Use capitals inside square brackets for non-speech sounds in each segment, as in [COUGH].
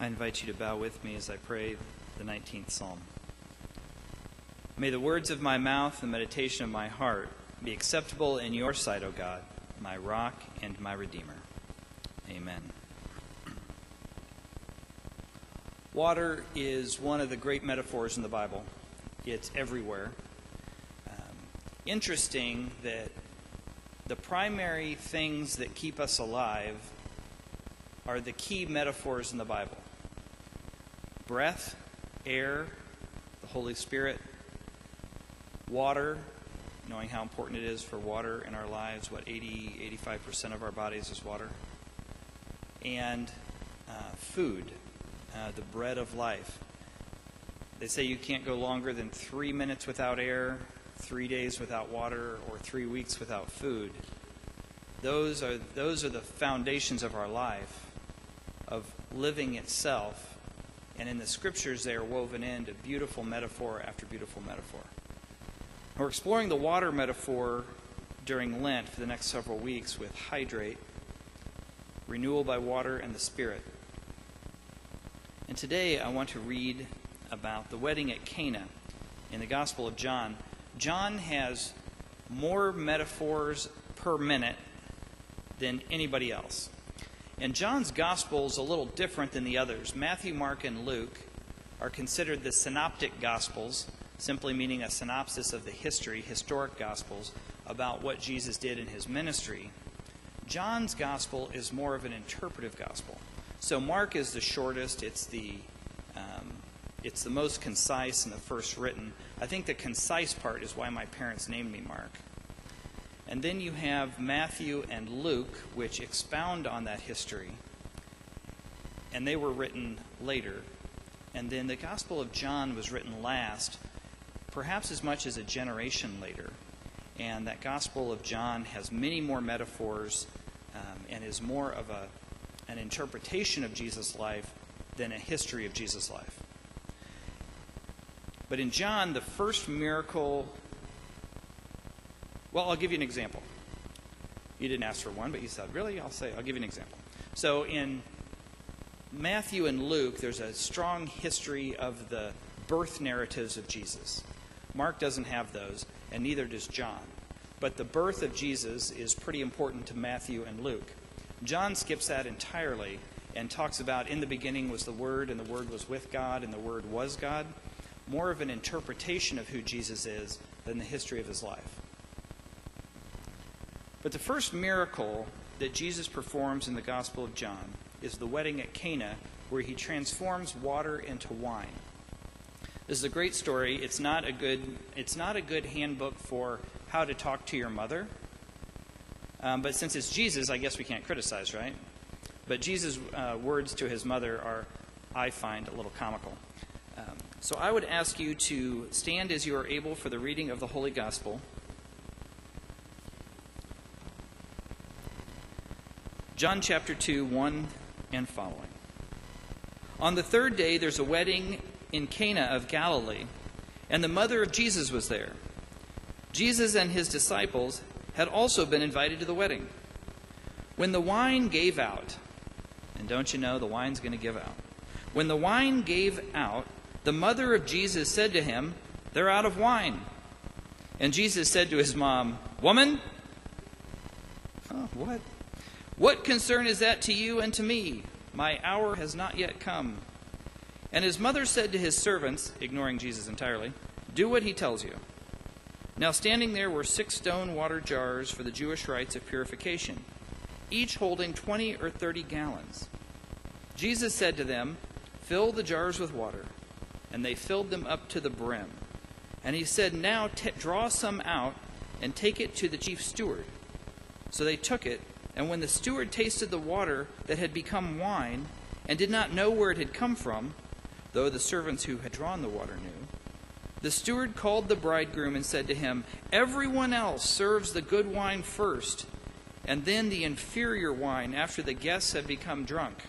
I invite you to bow with me as I pray the 19th Psalm. May the words of my mouth and the meditation of my heart be acceptable in your sight, O God, my rock and my redeemer. Amen. Water is one of the great metaphors in the Bible. It's everywhere. Um, interesting that the primary things that keep us alive are the key metaphors in the Bible breath, air, the Holy Spirit, water, knowing how important it is for water in our lives, what 80, 85% of our bodies is water, and uh, food, uh, the bread of life. They say you can't go longer than three minutes without air, three days without water, or three weeks without food. Those are, those are the foundations of our life, of living itself and in the scriptures, they are woven into beautiful metaphor after beautiful metaphor. We're exploring the water metaphor during Lent for the next several weeks with hydrate, renewal by water, and the Spirit. And today I want to read about the wedding at Cana in the Gospel of John. John has more metaphors per minute than anybody else. And John's gospel is a little different than the others. Matthew, Mark, and Luke are considered the synoptic gospels, simply meaning a synopsis of the history, historic gospels, about what Jesus did in his ministry. John's gospel is more of an interpretive gospel. So Mark is the shortest, it's the um, it's the most concise and the first written. I think the concise part is why my parents named me Mark. And then you have Matthew and Luke, which expound on that history. And they were written later. And then the Gospel of John was written last, perhaps as much as a generation later. And that Gospel of John has many more metaphors um, and is more of a, an interpretation of Jesus' life than a history of Jesus' life. But in John, the first miracle well, I'll give you an example. You didn't ask for one, but you said, really? I'll say, I'll give you an example. So in Matthew and Luke, there's a strong history of the birth narratives of Jesus. Mark doesn't have those, and neither does John. But the birth of Jesus is pretty important to Matthew and Luke. John skips that entirely and talks about in the beginning was the Word, and the Word was with God, and the Word was God. More of an interpretation of who Jesus is than the history of his life. But the first miracle that Jesus performs in the Gospel of John is the wedding at Cana, where he transforms water into wine. This is a great story. It's not a good, it's not a good handbook for how to talk to your mother. Um, but since it's Jesus, I guess we can't criticize, right? But Jesus' uh, words to his mother are, I find, a little comical. Um, so I would ask you to stand as you are able for the reading of the Holy Gospel. John chapter 2, 1 and following. On the third day, there's a wedding in Cana of Galilee, and the mother of Jesus was there. Jesus and his disciples had also been invited to the wedding. When the wine gave out, and don't you know the wine's going to give out? When the wine gave out, the mother of Jesus said to him, They're out of wine. And Jesus said to his mom, Woman, oh, what? What concern is that to you and to me? My hour has not yet come. And his mother said to his servants, ignoring Jesus entirely, Do what he tells you. Now standing there were six stone water jars for the Jewish rites of purification, each holding twenty or thirty gallons. Jesus said to them, Fill the jars with water. And they filled them up to the brim. And he said, Now t- draw some out and take it to the chief steward. So they took it and when the steward tasted the water that had become wine, and did not know where it had come from, though the servants who had drawn the water knew, the steward called the bridegroom and said to him, Everyone else serves the good wine first, and then the inferior wine after the guests have become drunk.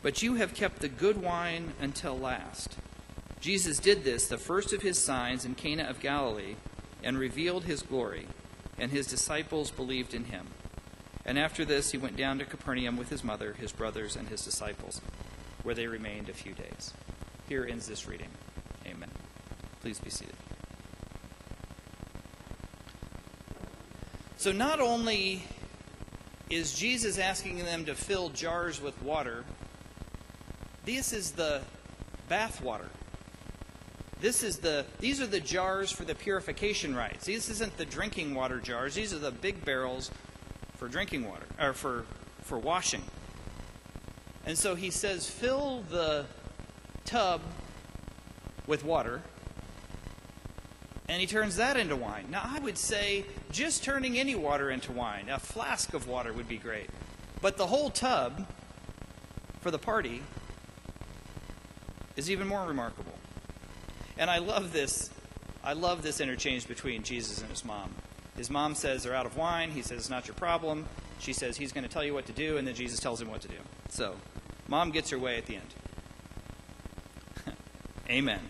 But you have kept the good wine until last. Jesus did this, the first of his signs in Cana of Galilee, and revealed his glory and his disciples believed in him. And after this, he went down to Capernaum with his mother, his brothers, and his disciples, where they remained a few days. Here ends this reading. Amen. Please be seated. So, not only is Jesus asking them to fill jars with water, this is the bath water. This is the these are the jars for the purification rites. This isn't the drinking water jars. These are the big barrels for drinking water or for for washing. And so he says fill the tub with water and he turns that into wine. Now, I would say just turning any water into wine, a flask of water would be great. But the whole tub for the party is even more remarkable. And I love this. I love this interchange between Jesus and his mom. His mom says they're out of wine. He says it's not your problem. She says he's going to tell you what to do, and then Jesus tells him what to do. So, mom gets her way at the end. [LAUGHS] Amen.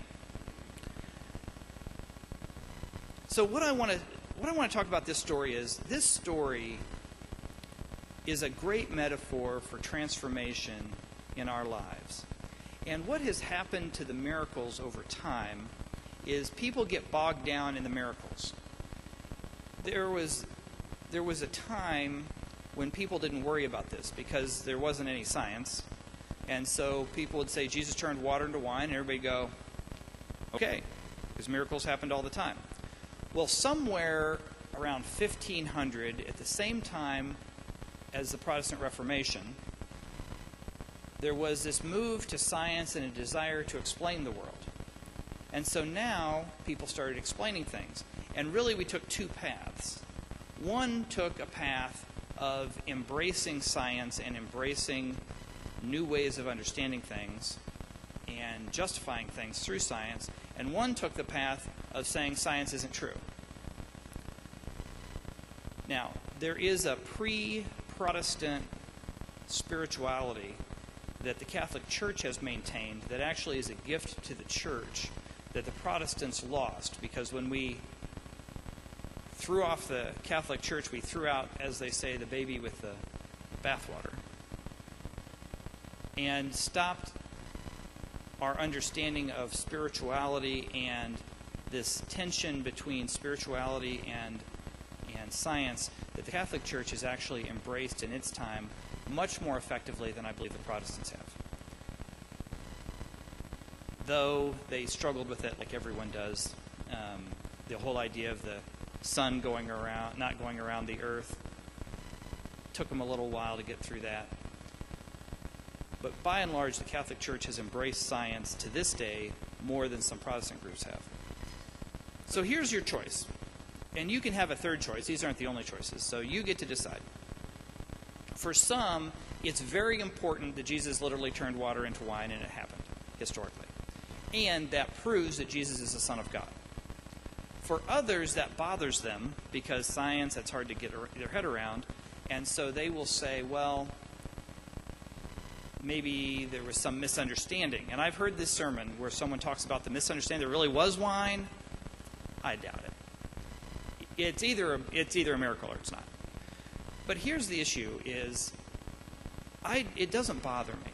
So what I want to what I want to talk about this story is this story is a great metaphor for transformation in our lives. And what has happened to the miracles over time is people get bogged down in the miracles. There was there was a time when people didn't worry about this because there wasn't any science. And so people would say Jesus turned water into wine and everybody go, "Okay, because miracles happened all the time." Well, somewhere around 1500 at the same time as the Protestant Reformation, there was this move to science and a desire to explain the world. And so now people started explaining things. And really, we took two paths. One took a path of embracing science and embracing new ways of understanding things and justifying things through science. And one took the path of saying science isn't true. Now, there is a pre Protestant spirituality that the Catholic Church has maintained that actually is a gift to the church that the Protestants lost because when we threw off the Catholic Church, we threw out, as they say, the baby with the bathwater and stopped our understanding of spirituality and this tension between spirituality and and science that the Catholic Church has actually embraced in its time much more effectively than I believe the Protestants have. Though they struggled with it like everyone does, um, the whole idea of the sun going around, not going around the earth, took them a little while to get through that. But by and large, the Catholic Church has embraced science to this day more than some Protestant groups have. So here's your choice. And you can have a third choice. These aren't the only choices. So you get to decide. For some, it's very important that Jesus literally turned water into wine, and it happened historically. And that proves that Jesus is the Son of God. For others, that bothers them because science, that's hard to get their head around. And so they will say, well, maybe there was some misunderstanding. And I've heard this sermon where someone talks about the misunderstanding. There really was wine. I doubt it. It's either a, it's either a miracle or it's not. But here's the issue: is I it doesn't bother me.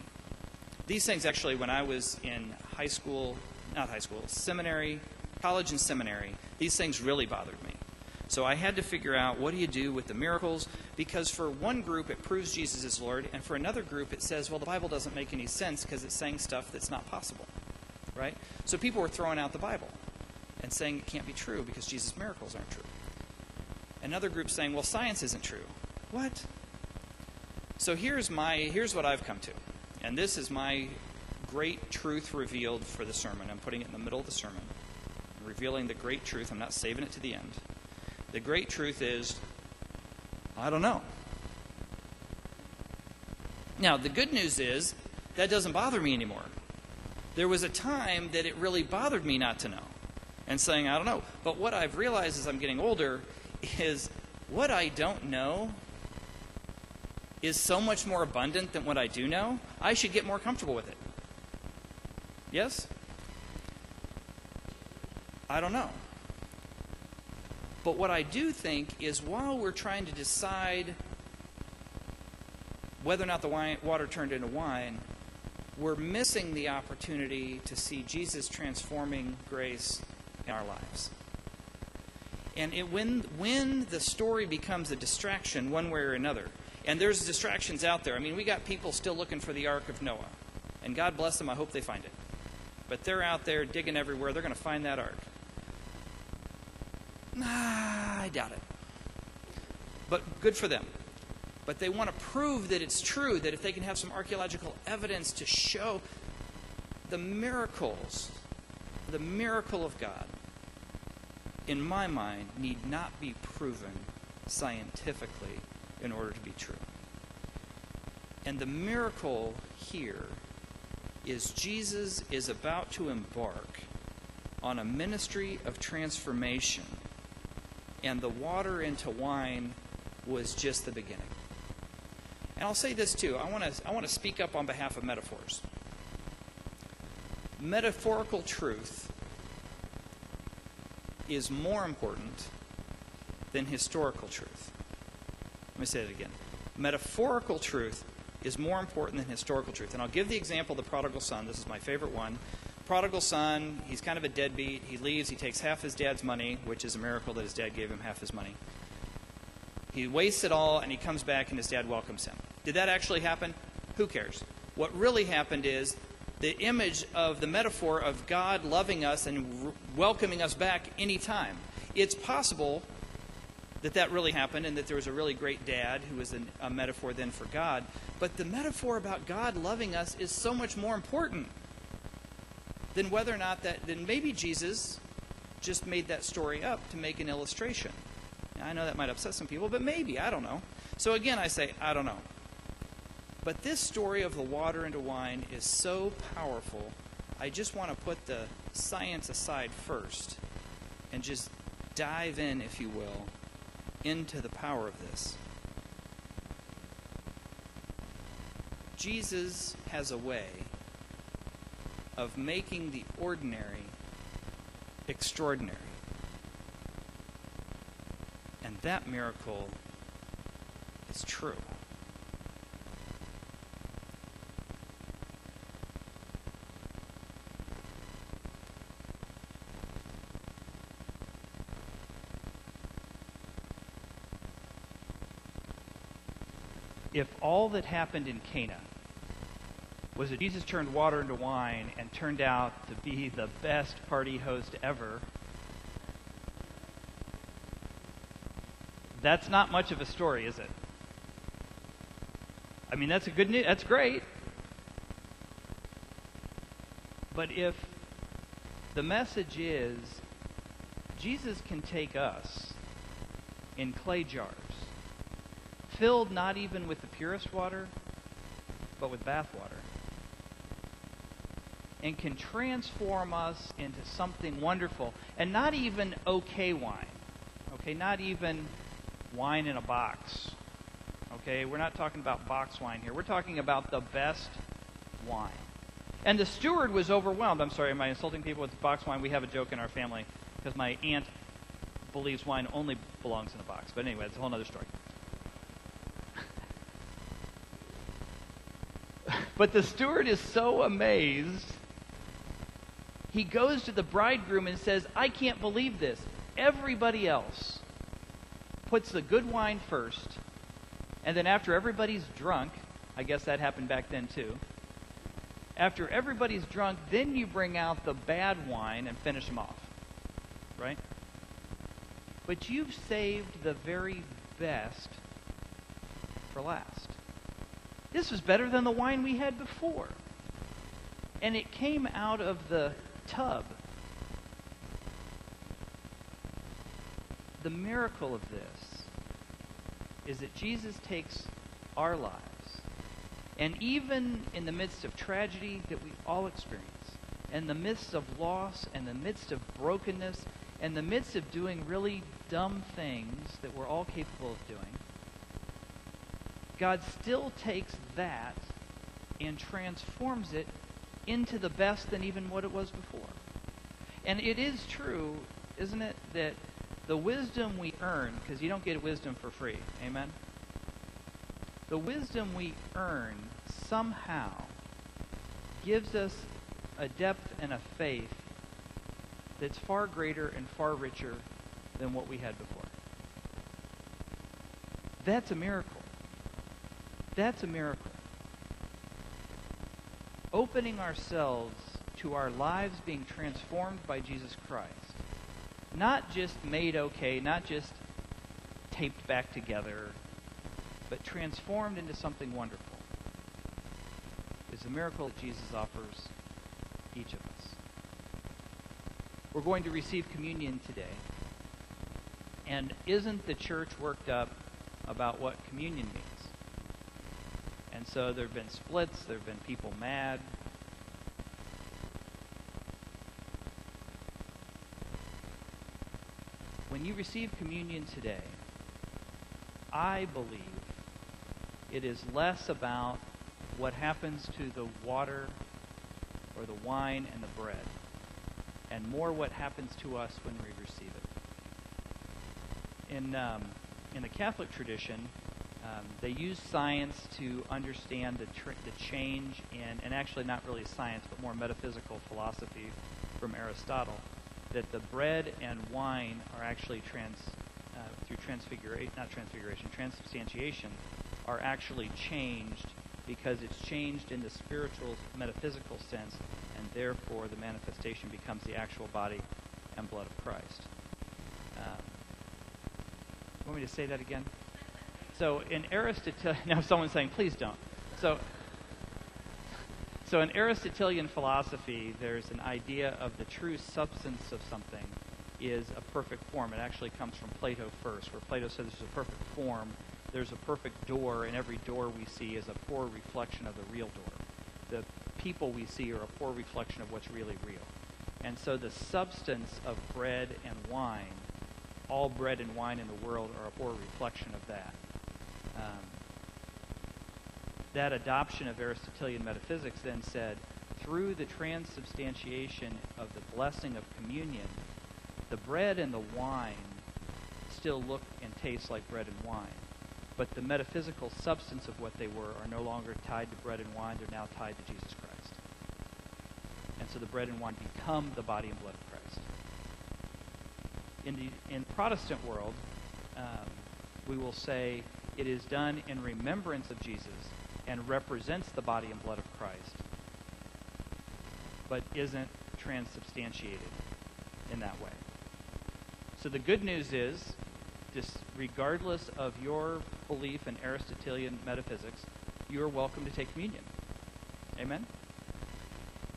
These things actually, when I was in high school, not high school, seminary, college and seminary, these things really bothered me. So I had to figure out what do you do with the miracles because for one group it proves Jesus is Lord, and for another group it says, well, the Bible doesn't make any sense because it's saying stuff that's not possible, right? So people were throwing out the Bible and saying it can't be true because Jesus' miracles aren't true. Another group saying, well, science isn't true. What? So here's my here's what I've come to. And this is my great truth revealed for the sermon. I'm putting it in the middle of the sermon. I'm revealing the great truth. I'm not saving it to the end. The great truth is I don't know. Now, the good news is that doesn't bother me anymore. There was a time that it really bothered me not to know and saying, I don't know. But what I've realized as I'm getting older is what I don't know is so much more abundant than what I do know. I should get more comfortable with it. Yes? I don't know. But what I do think is while we're trying to decide whether or not the wine, water turned into wine, we're missing the opportunity to see Jesus transforming grace in our lives. And it, when, when the story becomes a distraction one way or another, and there's distractions out there. I mean, we got people still looking for the Ark of Noah. And God bless them, I hope they find it. But they're out there digging everywhere. They're going to find that Ark. Nah, I doubt it. But good for them. But they want to prove that it's true, that if they can have some archaeological evidence to show the miracles, the miracle of God, in my mind, need not be proven scientifically in order to be true. And the miracle here is Jesus is about to embark on a ministry of transformation, and the water into wine was just the beginning. And I'll say this too I want to, I want to speak up on behalf of metaphors. Metaphorical truth is more important than historical truth. Let me say it again. Metaphorical truth is more important than historical truth. And I'll give the example of the prodigal son. This is my favorite one. Prodigal son, he's kind of a deadbeat. He leaves, he takes half his dad's money, which is a miracle that his dad gave him half his money. He wastes it all, and he comes back, and his dad welcomes him. Did that actually happen? Who cares? What really happened is the image of the metaphor of God loving us and welcoming us back anytime. It's possible that that really happened and that there was a really great dad who was an, a metaphor then for God. But the metaphor about God loving us is so much more important than whether or not that, then maybe Jesus just made that story up to make an illustration. Now, I know that might upset some people, but maybe, I don't know. So again, I say, I don't know. But this story of the water into wine is so powerful, I just want to put the science aside first and just dive in, if you will, into the power of this. Jesus has a way of making the ordinary extraordinary. And that miracle is true. if all that happened in Cana was that Jesus turned water into wine and turned out to be the best party host ever, that's not much of a story, is it? I mean, that's a good news. That's great. But if the message is Jesus can take us in clay jars filled not even with purest water, but with bath water. And can transform us into something wonderful. And not even okay wine. Okay, not even wine in a box. Okay, we're not talking about box wine here. We're talking about the best wine. And the steward was overwhelmed. I'm sorry, am I insulting people with box wine? We have a joke in our family because my aunt believes wine only belongs in a box. But anyway, it's a whole other story. But the steward is so amazed, he goes to the bridegroom and says, I can't believe this. Everybody else puts the good wine first, and then after everybody's drunk, I guess that happened back then too. After everybody's drunk, then you bring out the bad wine and finish them off. Right? But you've saved the very best for last. This was better than the wine we had before. And it came out of the tub. The miracle of this is that Jesus takes our lives, and even in the midst of tragedy that we all experience, in the midst of loss, in the midst of brokenness, in the midst of doing really dumb things that we're all capable of doing, God still takes that and transforms it into the best than even what it was before. And it is true, isn't it, that the wisdom we earn, because you don't get wisdom for free. Amen? The wisdom we earn somehow gives us a depth and a faith that's far greater and far richer than what we had before. That's a miracle. That's a miracle. Opening ourselves to our lives being transformed by Jesus Christ. Not just made okay, not just taped back together, but transformed into something wonderful is a miracle that Jesus offers each of us. We're going to receive communion today. And isn't the church worked up about what communion means? So there have been splits, there have been people mad. When you receive communion today, I believe it is less about what happens to the water or the wine and the bread, and more what happens to us when we receive it. In, um, in the Catholic tradition, um, they use science to understand the, tr- the change in, and actually not really science, but more metaphysical philosophy from Aristotle, that the bread and wine are actually trans, uh, through transfiguration, not transfiguration, transubstantiation, are actually changed because it's changed in the spiritual, metaphysical sense, and therefore the manifestation becomes the actual body and blood of Christ. Um, want me to say that again? So in Aristotelian, [LAUGHS] now someone's saying, please don't. So, so in Aristotelian philosophy, there's an idea of the true substance of something is a perfect form. It actually comes from Plato first, where Plato says there's a perfect form there's a perfect door, and every door we see is a poor reflection of the real door. The people we see are a poor reflection of what's really real. And so the substance of bread and wine, all bread and wine in the world are a poor reflection of that. Um, that adoption of Aristotelian metaphysics then said, through the transubstantiation of the blessing of communion, the bread and the wine still look and taste like bread and wine but the metaphysical substance of what they were are no longer tied to bread and wine. They're now tied to Jesus Christ. And so the bread and wine become the body and blood of Christ. In the in Protestant world, um, we will say it is done in remembrance of Jesus and represents the body and blood of Christ, but isn't transubstantiated in that way. So the good news is just regardless of your belief in Aristotelian metaphysics, you are welcome to take communion. Amen?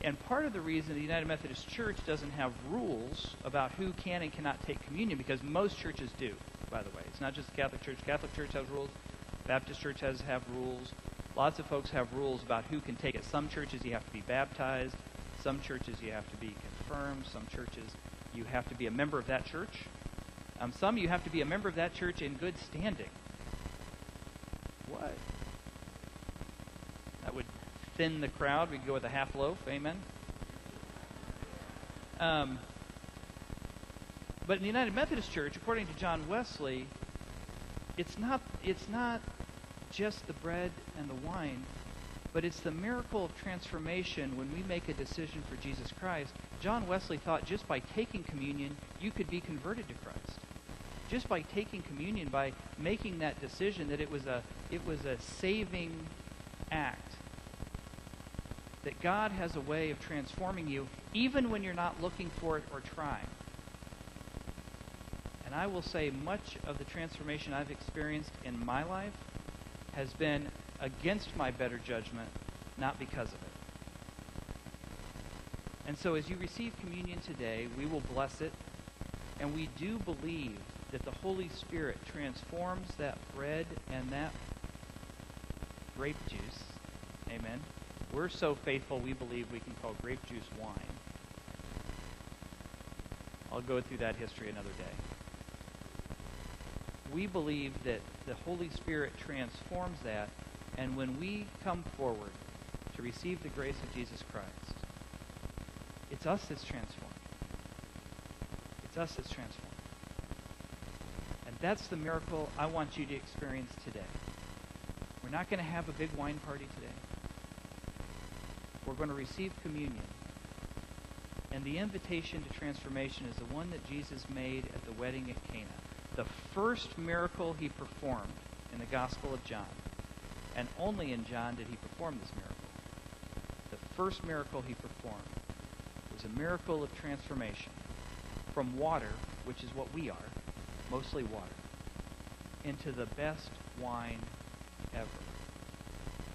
And part of the reason the United Methodist Church doesn't have rules about who can and cannot take communion, because most churches do, by the way. It's not just the Catholic Church. Catholic Church has rules. Baptist Church has have rules. Lots of folks have rules about who can take it. Some churches you have to be baptized. Some churches you have to be confirmed. Some churches you have to be a member of that church. Um, some you have to be a member of that church in good standing. What? That would thin the crowd. We could go with a half loaf. Amen. Um, but in the United Methodist Church, according to John Wesley, it's not it's not just the bread and the wine, but it's the miracle of transformation when we make a decision for Jesus Christ. John Wesley thought just by taking communion, you could be converted to Christ just by taking communion, by making that decision that it was a, it was a saving act. That God has a way of transforming you even when you're not looking for it or trying. And I will say much of the transformation I've experienced in my life has been against my better judgment, not because of it. And so as you receive communion today, we will bless it. And we do believe that the Holy Spirit transforms that bread and that grape juice. Amen. We're so faithful, we believe we can call grape juice wine. I'll go through that history another day. We believe that the Holy Spirit transforms that, and when we come forward to receive the grace of Jesus Christ, it's us that's transformed. It's us that's transformed. And that's the miracle I want you to experience today. We're not going to have a big wine party today. We're going to receive communion. And the invitation to transformation is the one that Jesus made at the wedding at Cana. The first miracle he performed in the Gospel of John. And only in John did he perform this miracle. The first miracle he performed was a miracle of transformation from water, which is what we are, mostly water, into the best wine ever,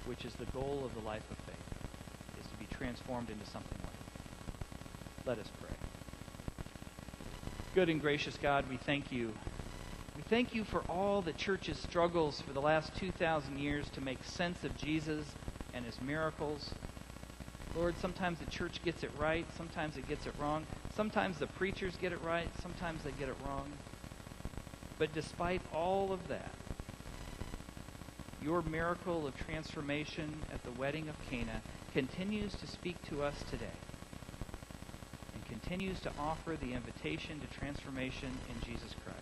which is the goal of the life of faith, is to be transformed into something like. Let us pray. Good and gracious God, we thank you. Thank you for all the church's struggles for the last 2,000 years to make sense of Jesus and his miracles. Lord, sometimes the church gets it right, sometimes it gets it wrong. Sometimes the preachers get it right, sometimes they get it wrong. But despite all of that, your miracle of transformation at the wedding of Cana continues to speak to us today and continues to offer the invitation to transformation in Jesus Christ.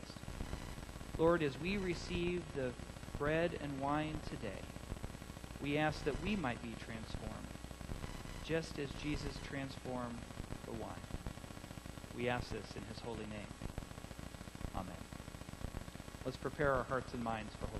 Lord, as we receive the bread and wine today, we ask that we might be transformed, just as Jesus transformed the wine. We ask this in his holy name. Amen. Let's prepare our hearts and minds for.